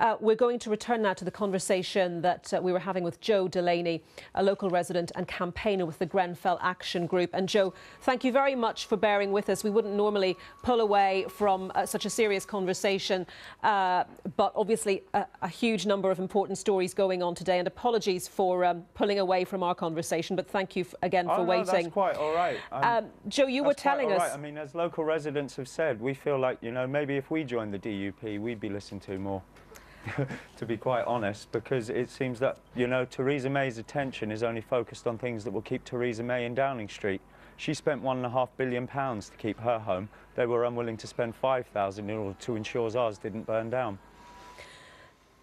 Uh, we're going to return now to the conversation that uh, we were having with Joe Delaney, a local resident and campaigner with the Grenfell Action Group. And Joe, thank you very much for bearing with us. We wouldn't normally pull away from uh, such a serious conversation, uh, but obviously a, a, huge number of important stories going on today. And apologies for um, pulling away from our conversation, but thank you again oh, for no, waiting. That's quite all right. Um, Joe, you were telling us. Right. I mean, as local residents have said, we feel like you know maybe if we joined the DUP, we'd be listened to more. to be quite honest, because it seems that, you know, Theresa May's attention is only focused on things that will keep Theresa May in Downing Street. She spent one and a half billion pounds to keep her home. They were unwilling to spend 5,000 in order to ensure ours didn't burn down.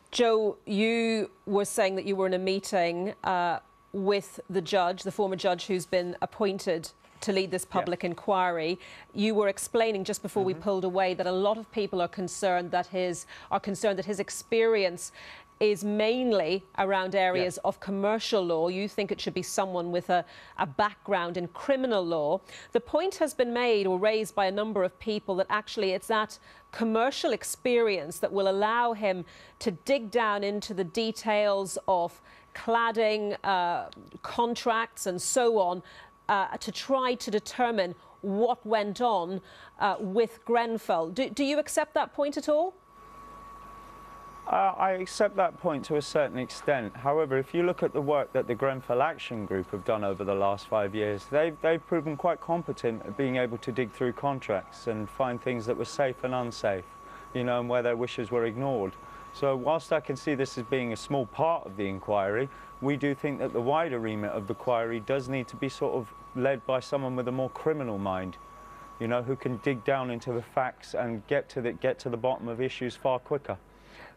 Joe, you were saying that you were in a meeting uh, with the judge, the former judge who's been appointed to lead this public yeah. inquiry. You were explaining just before mm -hmm. we mm-hmm. pulled away that a lot of people are concerned that his are concerned that his experience is mainly around areas yeah. of commercial law. You think it should be someone with a, a background in criminal law. The point has been made or raised by a number of people that actually it's that commercial experience that will allow him to dig down into the details of cladding, uh, contracts and so on uh, to try to determine what went on uh, with Grenfell. Do, do, you accept that point at all? Uh, I accept that point to a certain extent. However, if you look at the work that the Grenfell Action Group have done over the last five years, they've, they've proven quite competent at being able to dig through contracts and find things that were safe and unsafe, you know, and where their wishes were ignored. So whilst I can see this as being a small part of the inquiry, we do think that the wider remit of the inquiry does need to be sort of led by someone with a more criminal mind, you know, who can dig down into the facts and get to the, get to the bottom of issues far quicker.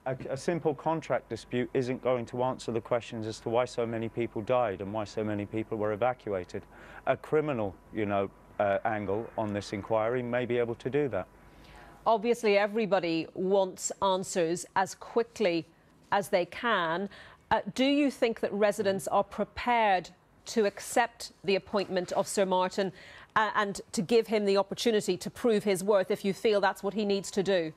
A, a, simple contract dispute isn't going to answer the questions as to why so many people died and why so many people were evacuated. A criminal, you know, uh, angle on this inquiry may be able to do that. Obviously, everybody wants answers as quickly as they can. Uh, do you think that residents are prepared to accept the appointment of Sir Martin uh, and to give him the opportunity to prove his worth if you feel that's what he needs to do?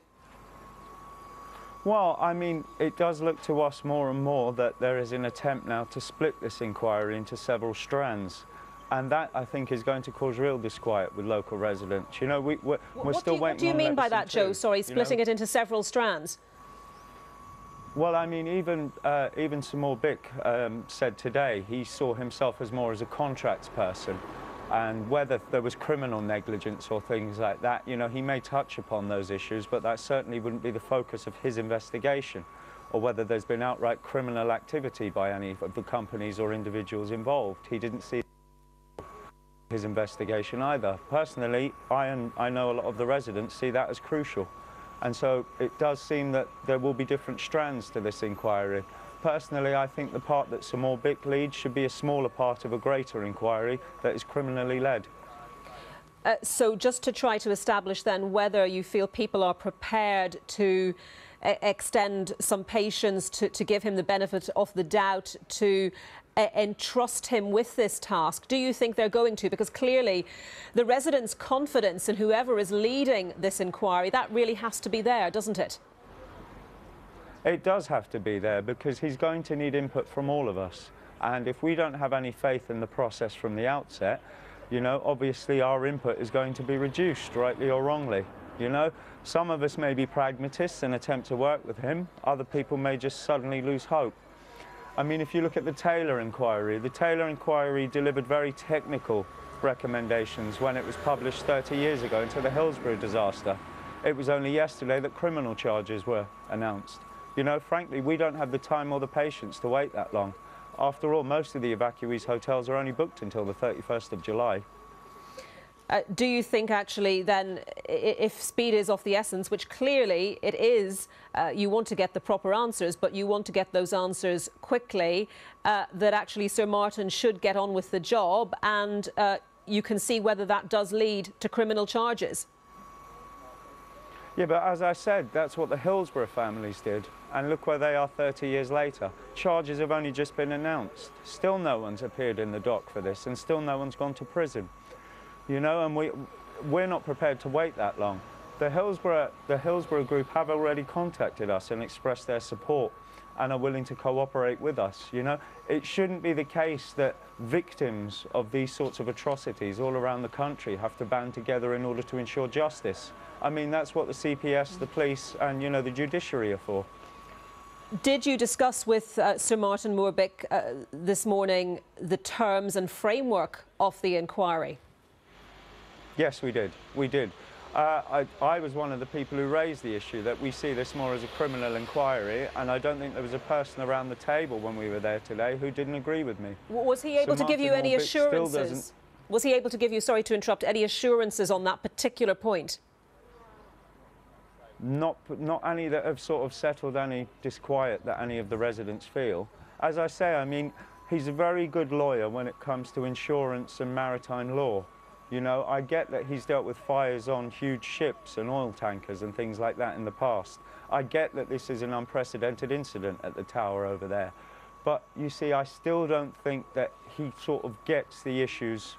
Well, I mean, it does look to us more and more that there is an attempt now to split this inquiry into several strands. And that, I think, is going to cause real disquiet with local residents. You know, we, we're, we're still you, waiting What do you mean by that, Joe? Sorry, splitting you know? it into several strands. Well, I mean, even uh, even Sir Bick um, said today he saw himself as more as a contracts person, and whether there was criminal negligence or things like that, you know, he may touch upon those issues, but that certainly wouldn't be the focus of his investigation, or whether there's been outright criminal activity by any of the companies or individuals involved. He didn't see his investigation either. Personally, I and I know a lot of the residents see that as crucial. And so it does seem that there will be different strands to this inquiry. Personally, I think the part that Sir Moore Bick leads should be a smaller part of a greater inquiry that is criminally led. Uh, so just to try to establish then whether you feel people are prepared to extend some patience to, to give him the benefit of the doubt to entrust him with this task? Do you think they're going to? Because clearly the residents' confidence in whoever is leading this inquiry, that really has to be there, doesn't it? It does have to be there because he's going to need input from all of us. And if we don't have any faith in the process from the outset, you know, obviously our input is going to be reduced, rightly or wrongly. You know, some of us may be pragmatists and attempt to work with him. Other people may just suddenly lose hope. I mean, if you look at the Taylor inquiry, the Taylor inquiry delivered very technical recommendations when it was published 30 years ago into the Hillsborough disaster. It was only yesterday that criminal charges were announced. You know, frankly, we don't have the time or the patience to wait that long. After all, most of the evacuees' hotels are only booked until the 31st of July. Uh, do you think actually then if speed is of the essence, which clearly it is, uh, you want to get the proper answers, but you want to get those answers quickly, uh, that actually Sir Martin should get on with the job and uh, you can see whether that does lead to criminal charges? Yeah, but as I said, that's what the Hillsborough families did. And look where they are 30 years later. Charges have only just been announced. Still no one's appeared in the dock for this and still no one's gone to prison you know, and we, we're not prepared to wait that long. The Hillsborough, the Hillsborough group have already contacted us and expressed their support and are willing to cooperate with us. You know, it shouldn't be the case that victims of these sorts of atrocities all around the country have to band together in order to ensure justice. I mean, that's what the CPS, the police, and you know, the judiciary are for. Did you discuss with uh, Sir Martin Moore-Bick uh, this morning the terms and framework of the inquiry? Yes, we did. We did. Uh, I, I, was one of the people who raised the issue that we see this more as a criminal inquiry, and I don't think there was a person around the table when we were there today who didn't agree with me. Was he able so to give you any assurances? Was he able to give you, sorry to interrupt, any assurances on that particular point? Not, not any that have sort of settled any disquiet that any of the residents feel. As I say, I mean, he's a very good lawyer when it comes to insurance and maritime law. You know, I get that he's dealt with fires on huge ships and oil tankers and things like that in the past. I get that this is an unprecedented incident at the tower over there. But you see, I still don't think that he sort of gets the issues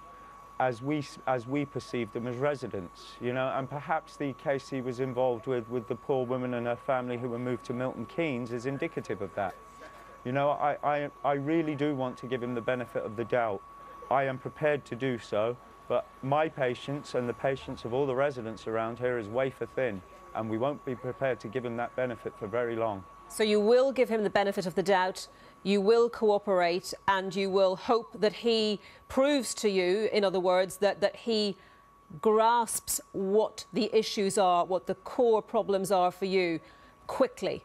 as we, as we perceive them as residents, you know, and perhaps the case he was involved with, with the poor woman and her family who were moved to Milton Keynes is indicative of that. You know, I, I, I really do want to give him the benefit of the doubt. I am prepared to do so, but my patience and the patience of all the residents around here is wafer thin, and we won't be prepared to give him that benefit for very long. So you will give him the benefit of the doubt, you will cooperate, and you will hope that he proves to you, in other words, that, that he grasps what the issues are, what the core problems are for you quickly.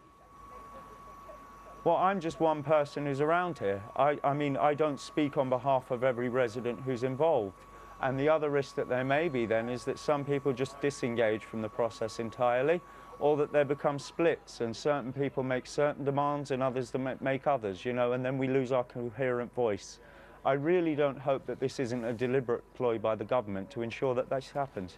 Well, I'm just one person who's around here. I, I mean, I don't speak on behalf of every resident who's involved. And the other risk that there may be then is that some people just disengage from the process entirely or that there become splits and certain people make certain demands and others make others, you know, and then we lose our coherent voice. I really don't hope that this isn't a deliberate ploy by the government to ensure that this happens.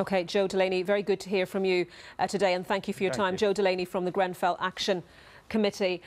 OK, Joe Delaney, very good to hear from you uh, today and thank you for your thank time. You. Joe Delaney from the Grenfell Action Committee.